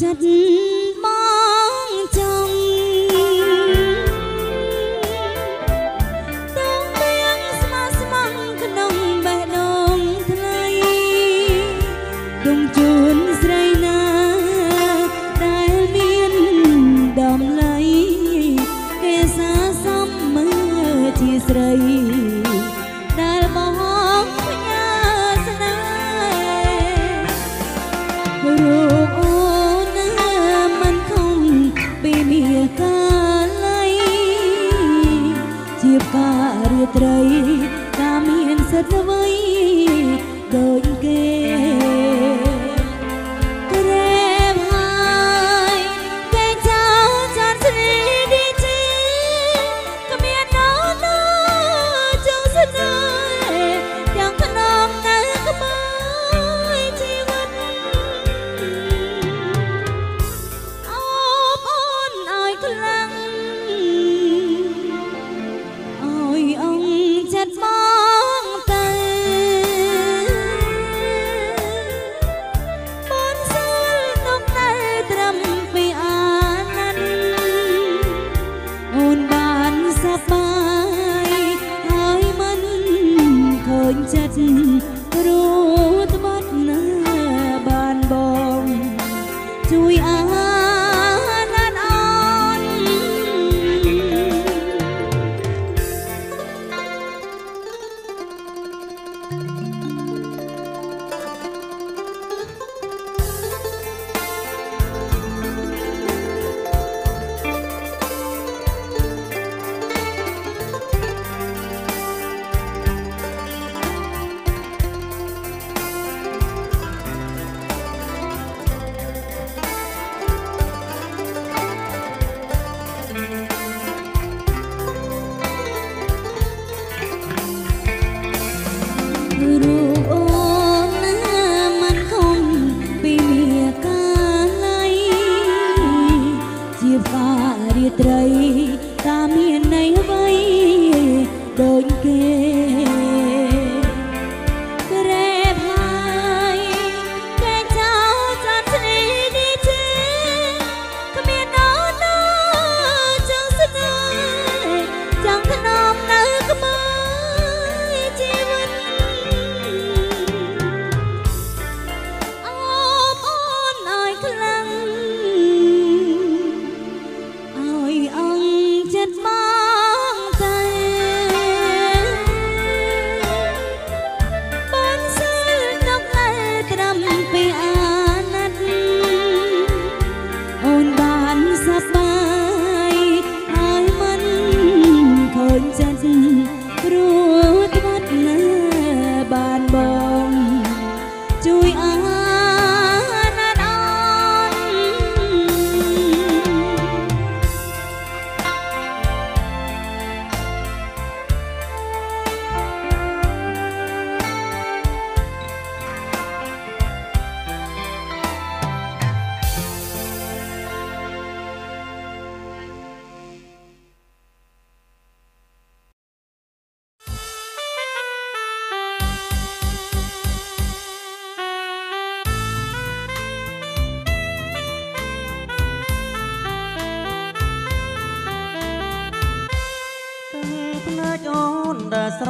ចិ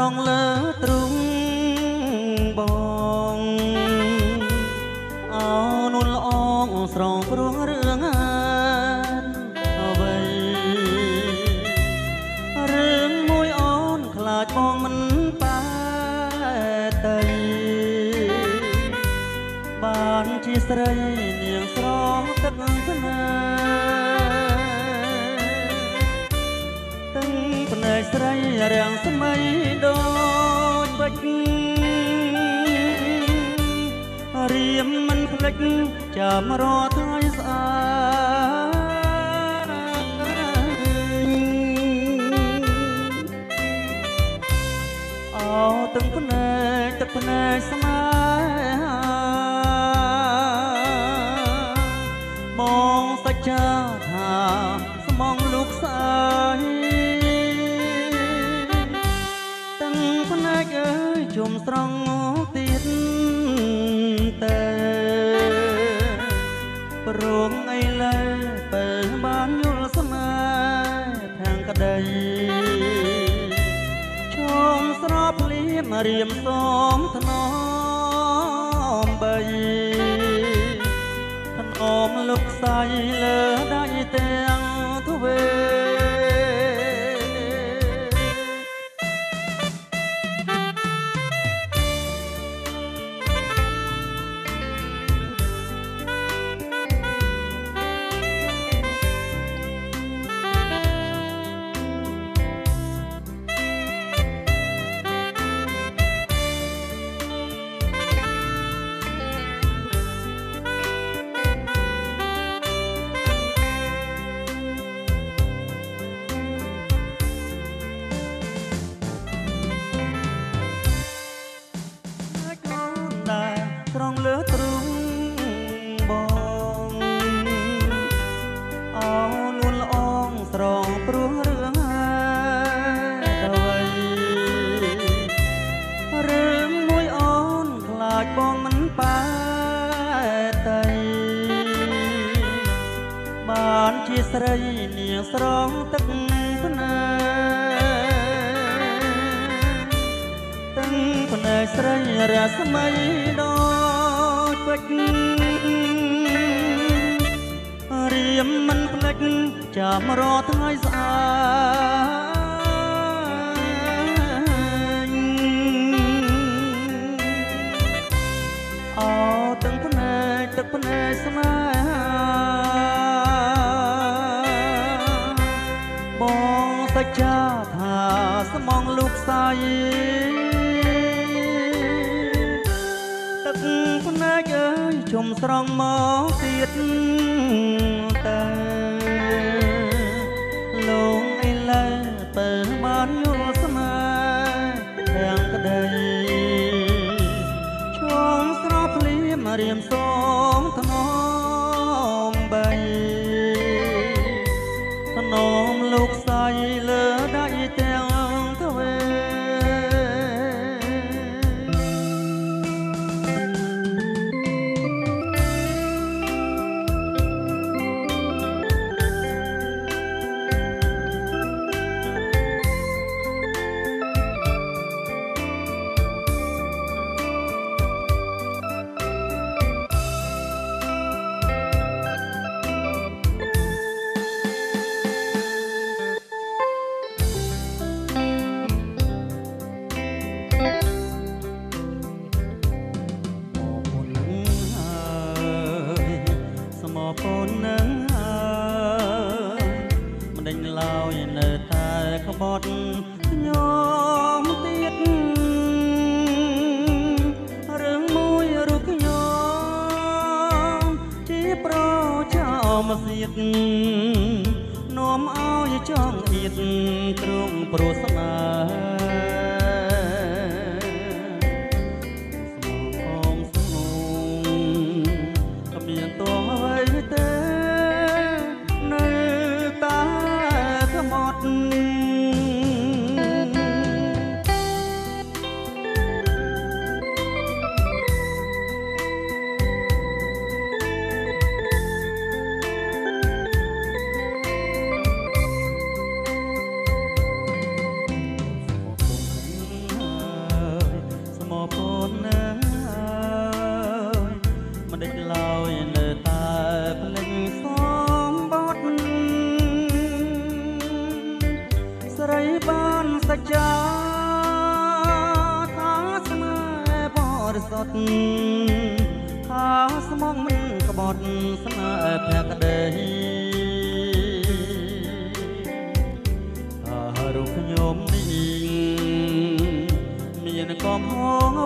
ដែល ភ្លៀមរៀមសំថ្នមបីថ្នមលុកខ្សៃលើ ភ្នែកស្រីរាស្មីដូចពេជ្ររៀមមិនភ្លេចចាំរកថ្ងៃស្អាតអោទាំងភ្នែកទឹកភ្នែកស្នេហាបងសច្ចាថាស្មងលោកស្័យ អើយជុំស្រង់មកទៀតតែលោកអីលើបើបានយល់ស្នេហ៍ទាំងក្តីឈោមស្រោបភ្លៀមរៀមសូ មកសៀតនាំឲ្យចង់អៀតទ្រង់ព្រោះស្នេហ៍ស្ម ថាស្មងមិនក្បត់ស្នេហ៍ភក្តីអារូបខ្ញុំនេះមានកំហង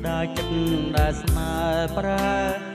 ស្ដាយចិត្តដែលស្នេហ៍ប្រែ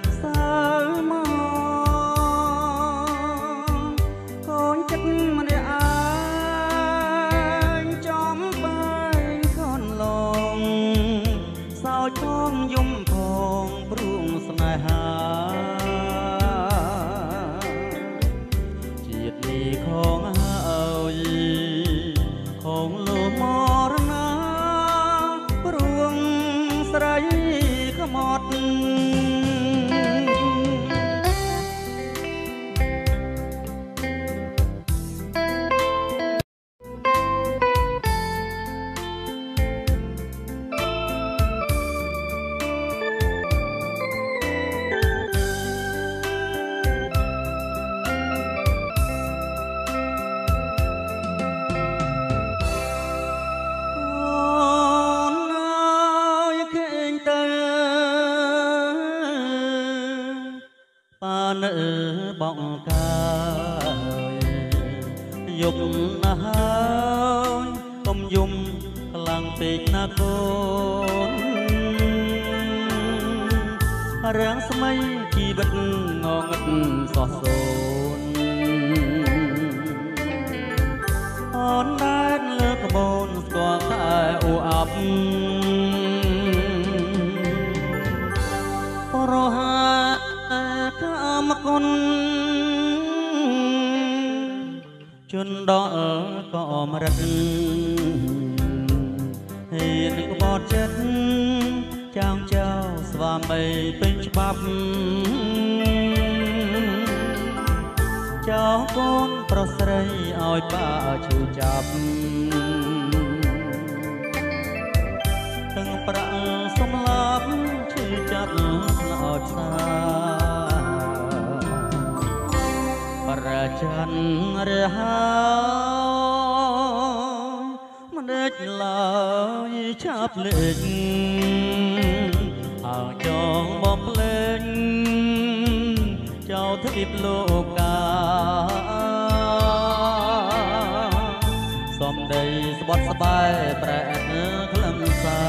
ងកាយយកណាស់ហើយកុំយំខ្លាំងពេកណាកូនរាំងស្មៃជីវិតងងឹតសោះសូនអូនដែលលើកបូនស្គាល់តែអ៊ូអាប់ប្រហាកាមគុណ ជន់ដល់ក៏អមរិតហ៊ានក្បត់ចិត្តចောင်းចៅស្វាមីពេញច្បាប់ចោលកូនប្រុសស្រីឲ្យប៉ាឈឺចាប់ទាំងប្រាក់សំឡាប់ឈឺចាប់ស្លោចសាប្រច័នរហើយមិនដេចឡើយឆាប់លេចអើចងបំភ្លេចចោទ្វីបលោកកាសំដីស្បត់ស្បែកប្រែក្លឹមសា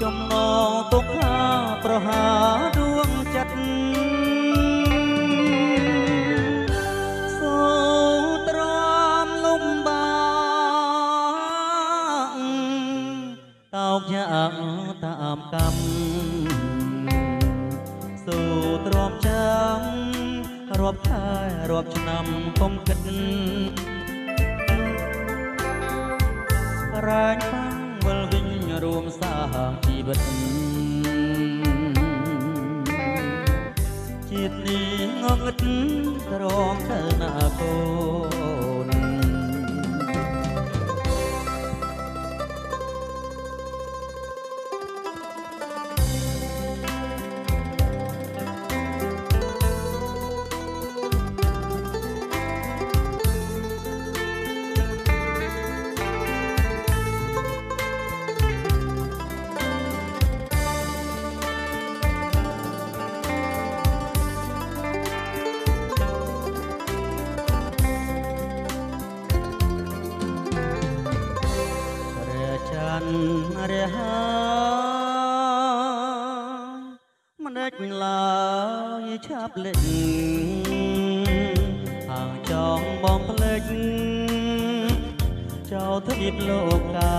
ចំណងទុក្ខាប្រហា តាមកម្មសូទ្រាំចាំរាប់ខែរាប់ឆ្នាំកុំគិតរែងប៉ាំងវិលវិញរួមសាងជីវិតជាតិនេះងងឹតទ្រាំទៅណាកូ រះមិនដេចឡើយឆាប់លេចហាងចងបងផ្លេចចោលទ្វីបលោកកា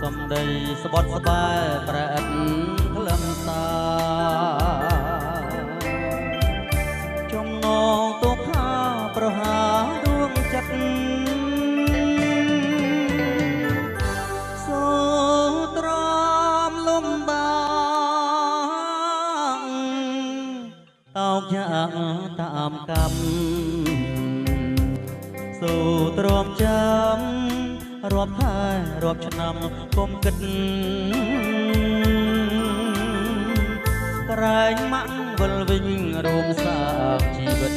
សំដីស្បត់ស្បែកប្រអិត រាប់ឆ្នាំគុំគិតក្រែងម៉ាក់វិលវិញរួមសាងជីវិត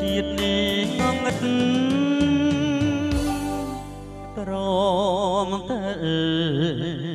ជាតិនេះងងឹតទ្រាំទៅ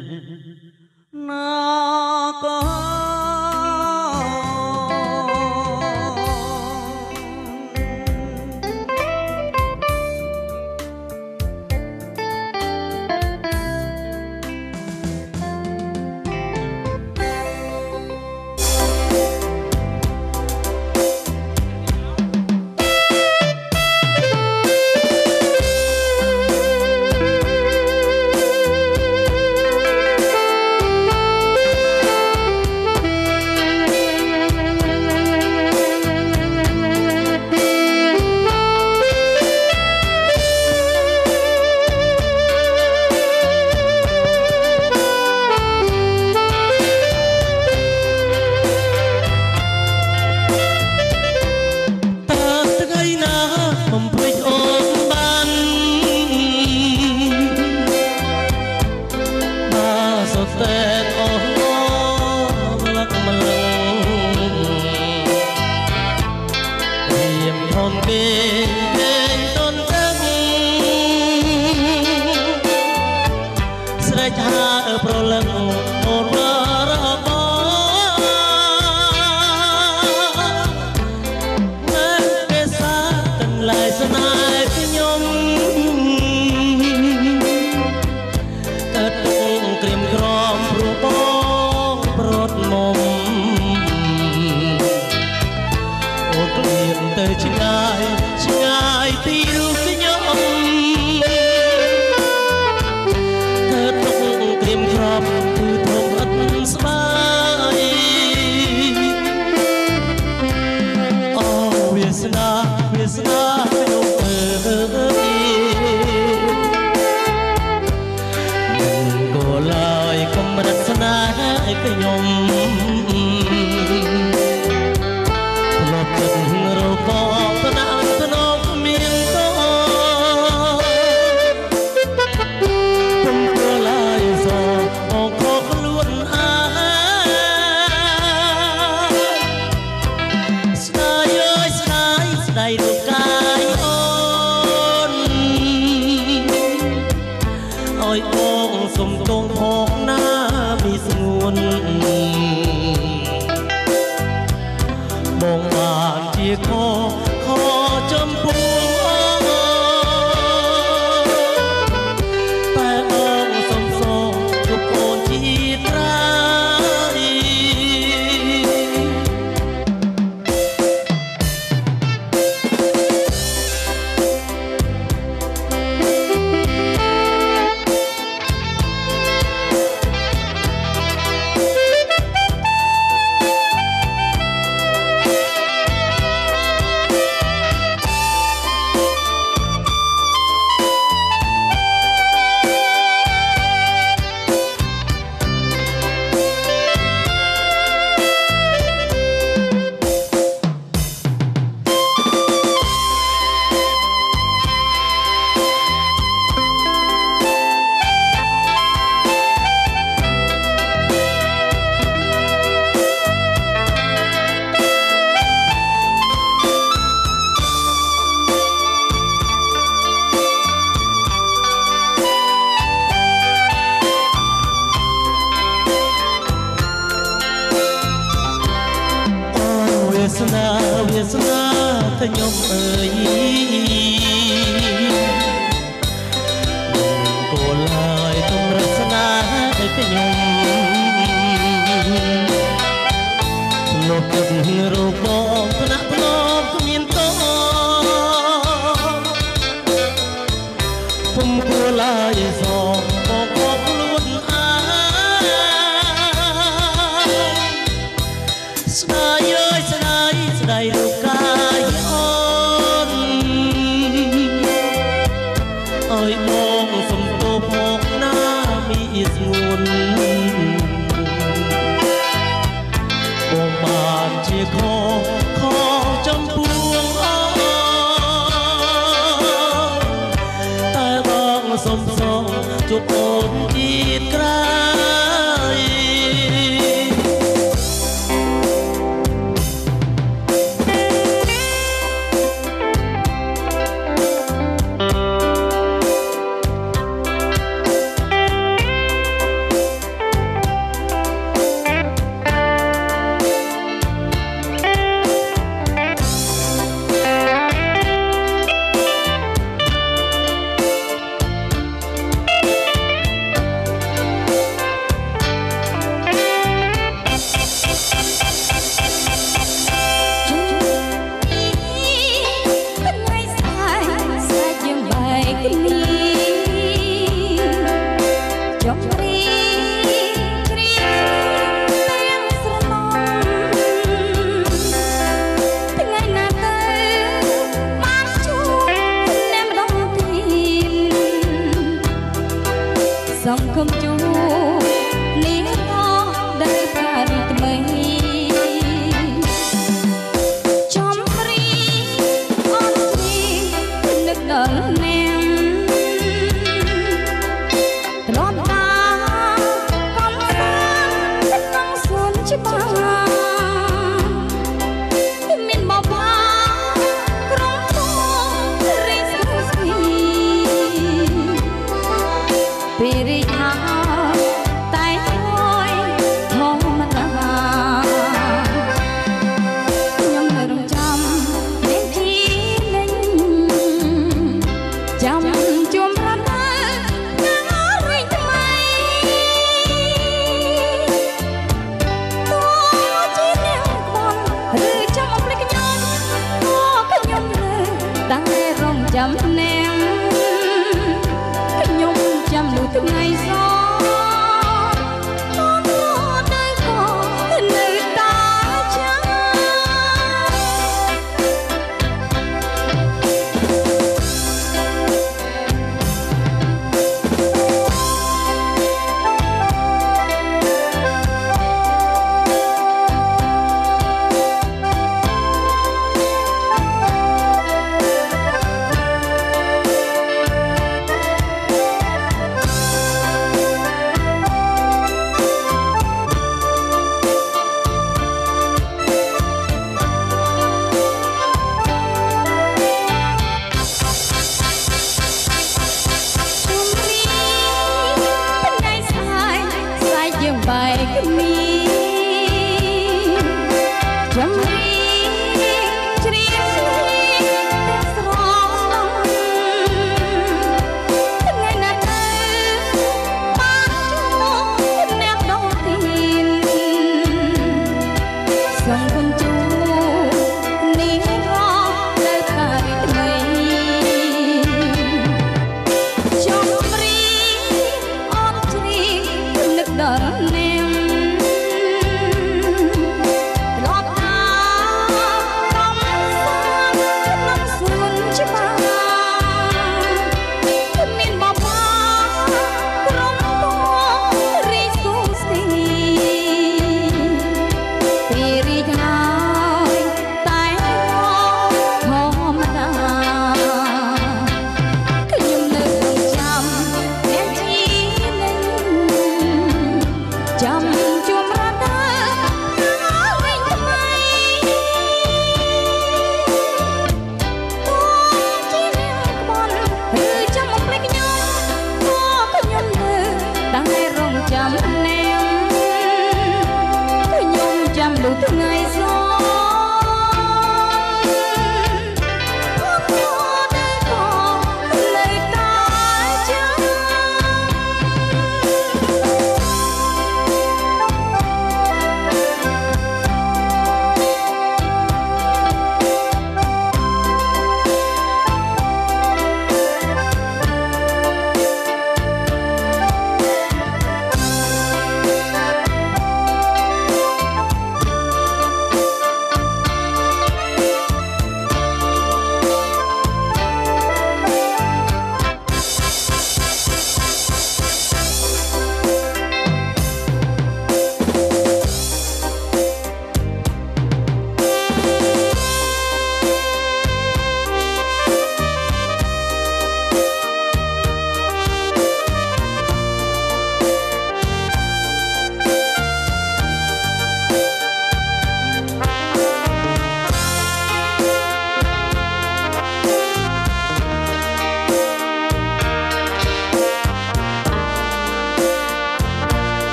ស្ងួនបងបានជាខ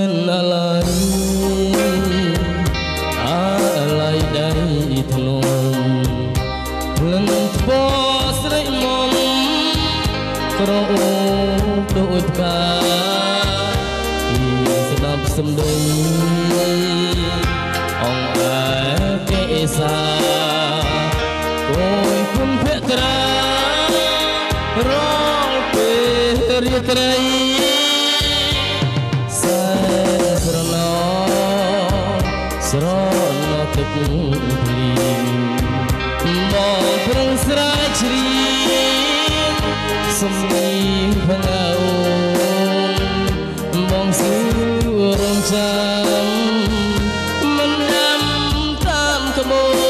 សែ តា